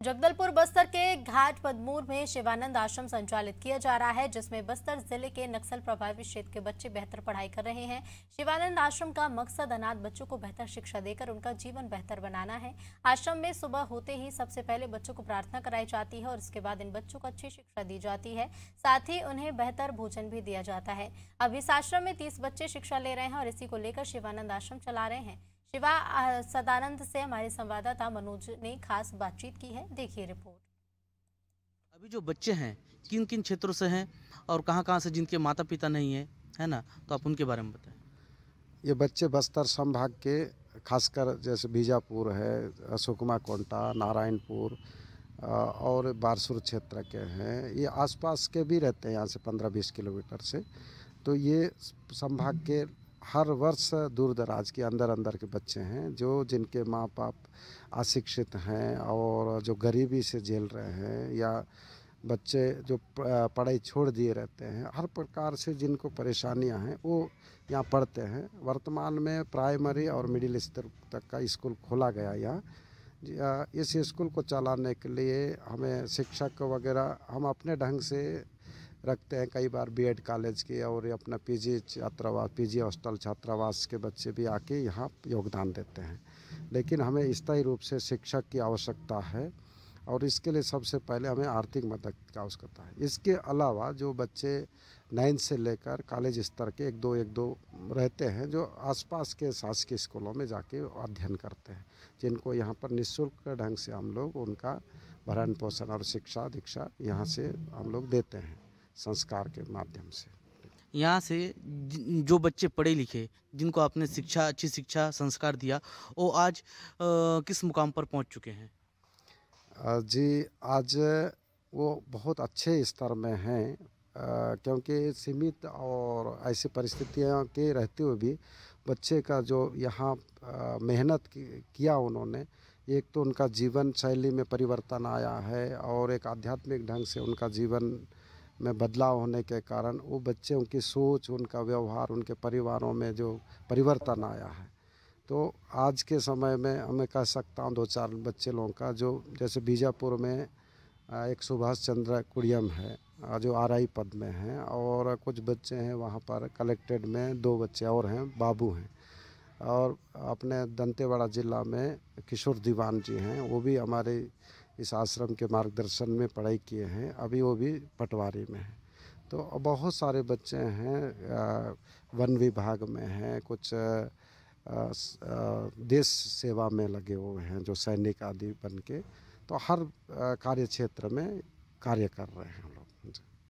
जगदलपुर बस्तर के घाट पदमूर में शिवानंद आश्रम संचालित किया जा रहा है, जिसमें बस्तर ज़िले के नक्सल प्रभावित क्षेत्र के बच्चे बेहतर पढ़ाई कर रहे हैं। शिवानंद आश्रम का मकसद अनाथ बच्चों को बेहतर शिक्षा देकर उनका जीवन बेहतर बनाना है। आश्रम में सुबह होते ही सबसे पहले बच्चों को प्रार्थना कराई जाती है और इसके बाद इन बच्चों को अच्छी शिक्षा दी जाती है। साथ ही उन्हें बेहतर भोजन भी दिया जाता है। अब इस आश्रम में तीस बच्चे शिक्षा ले रहे हैं और इसी को लेकर शिवानंद आश्रम चला रहे हैं। शिवा सदानंद से हमारे संवाददाता मनोज ने खास बातचीत की है। देखिए रिपोर्ट। अभी जो बच्चे हैं किन किन क्षेत्रों से हैं और कहाँ कहाँ से जिनके माता पिता नहीं है है ना? तो आप उनके बारे में बताएँ। ये बच्चे बस्तर संभाग के खासकर जैसे बीजापुर है सुकमा कोंटा नारायणपुर और बारसुर क्षेत्र के हैं। ये आसपास के भी रहते हैं यहाँ से पंद्रह बीस किलोमीटर से। तो ये संभाग के हर वर्ष दूर दराज के अंदर अंदर के बच्चे हैं, जो जिनके माँ बाप अशिक्षित हैं और जो गरीबी से झेल रहे हैं या बच्चे जो पढ़ाई छोड़ दिए रहते हैं, हर प्रकार से जिनको परेशानियाँ हैं, वो यहाँ पढ़ते हैं। वर्तमान में प्राइमरी और मिडिल स्तर तक का स्कूल खोला गया यहाँ। इस स्कूल को चलाने के लिए हमें शिक्षक वगैरह, हम अपने ढंग से रखते हैं। कई बार बीएड कॉलेज के और अपना पीजी छात्रावास पीजी हॉस्टल छात्रावास के बच्चे भी आके यहाँ योगदान देते हैं। लेकिन हमें स्थायी रूप से शिक्षक की आवश्यकता है और इसके लिए सबसे पहले हमें आर्थिक मदद की आवश्यकता है। इसके अलावा जो बच्चे नाइन्थ से लेकर कॉलेज स्तर के एक दो एक दो रहते हैं, जो आसपास के शासकीय स्कूलों में जाके अध्ययन करते हैं, जिनको यहाँ पर निःशुल्क ढंग से हम लोग उनका भरण पोषण और शिक्षा दीक्षा यहाँ से हम लोग देते हैं। संस्कार के माध्यम से। यहाँ से जो बच्चे पढ़े लिखे जिनको आपने शिक्षा अच्छी शिक्षा संस्कार दिया वो आज आ, किस मुकाम पर पहुँच चुके हैं? जी आज वो बहुत अच्छे स्तर में हैं क्योंकि सीमित और ऐसी परिस्थितियों के रहते हुए भी बच्चे का जो यहाँ मेहनत किया उन्होंने एक तो उनका जीवन शैली में परिवर्तन आया है और एक आध्यात्मिक ढंग से उनका जीवन में बदलाव होने के कारण वो बच्चे उनकी सोच, उनका व्यवहार, उनके परिवारों में जो परिवर्तन आया है। तो आज के समय में हमें कह सकता हूँ दो चार बच्चे लोगों का जो जैसे बीजापुर में एक सुभाष चंद्र कुड़ियम है जो आर आई पद में हैं और कुछ बच्चे हैं वहाँ पर कलेक्टेड में, दो बच्चे और हैं, बाबू हैं। और अपने दंतेवाड़ा ज़िला में किशोर दीवान जी हैं, वो भी हमारे इस आश्रम के मार्गदर्शन में पढ़ाई किए हैं, अभी वो भी पटवारी में हैं। तो बहुत सारे बच्चे हैं वन विभाग में हैं, कुछ देश सेवा में लगे हुए हैं जो सैनिक आदि बन के तो हर कार्य क्षेत्र में कार्य कर रहे हैं